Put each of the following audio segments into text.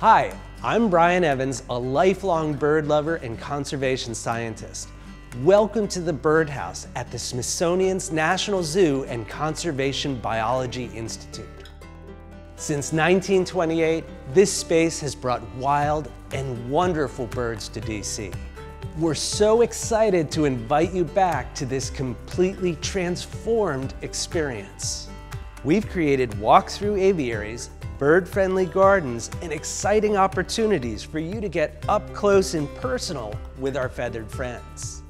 Hi, I'm Brian Evans, a lifelong bird lover and conservation scientist. Welcome to the Birdhouse at the Smithsonian's National Zoo and Conservation Biology Institute. Since 1928, this space has brought wild and wonderful birds to DC. We're so excited to invite you back to this completely transformed experience. We've created walk-through aviaries, bird-friendly gardens, and exciting opportunities for you to get up close and personal with our feathered friends.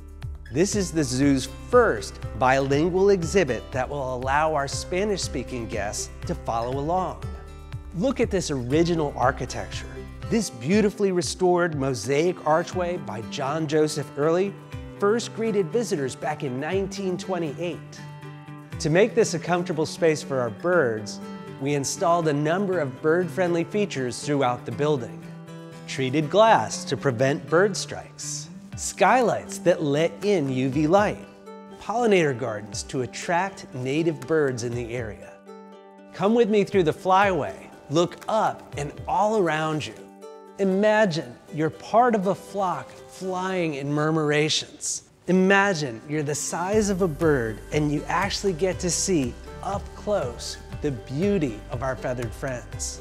This is the zoo's first bilingual exhibit that will allow our Spanish-speaking guests to follow along. Look at this original architecture. This beautifully restored mosaic archway by John Joseph Earley first greeted visitors back in 1928. To make this a comfortable space for our birds, we installed a number of bird-friendly features throughout the building. Treated glass to prevent bird strikes, skylights that let in UV light, pollinator gardens to attract native birds in the area. Come with me through the flyway, look up and all around you. Imagine you're part of a flock flying in murmurations. Imagine you're the size of a bird and you actually get to see up close the beauty of our feathered friends.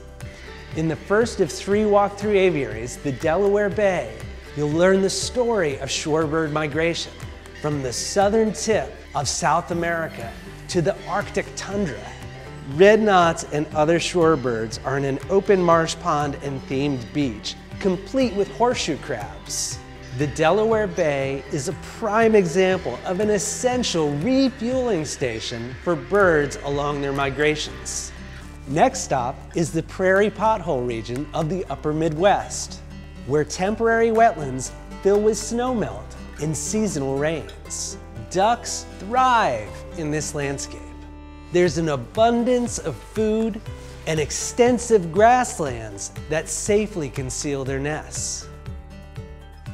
In the first of three walk-through aviaries, the Delaware Bay, you'll learn the story of shorebird migration from the southern tip of South America to the Arctic tundra. Red knots and other shorebirds are in an open marsh pond and themed beach, complete with horseshoe crabs. The Delaware Bay is a prime example of an essential refueling station for birds along their migrations. Next stop is the prairie pothole region of the upper Midwest, where temporary wetlands fill with snowmelt and seasonal rains. Ducks thrive in this landscape. There's an abundance of food and extensive grasslands that safely conceal their nests.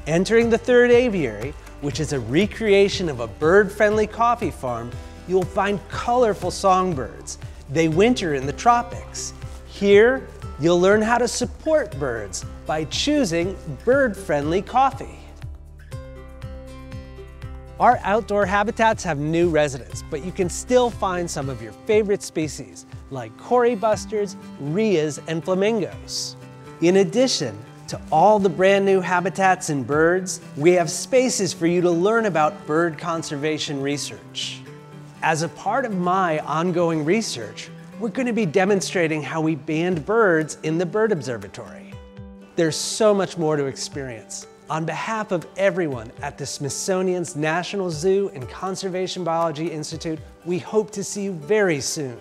Entering the third aviary, which is a recreation of a bird-friendly coffee farm, you'll find colorful songbirds. They winter in the tropics. Here, you'll learn how to support birds by choosing bird-friendly coffee. Our outdoor habitats have new residents, but you can still find some of your favorite species, like Kori bustards, rheas, and flamingos. In addition, to all the brand new habitats and birds, we have spaces for you to learn about bird conservation research. As a part of my ongoing research, we're going to be demonstrating how we band birds in the Bird Observatory. There's so much more to experience. On behalf of everyone at the Smithsonian's National Zoo and Conservation Biology Institute, we hope to see you very soon.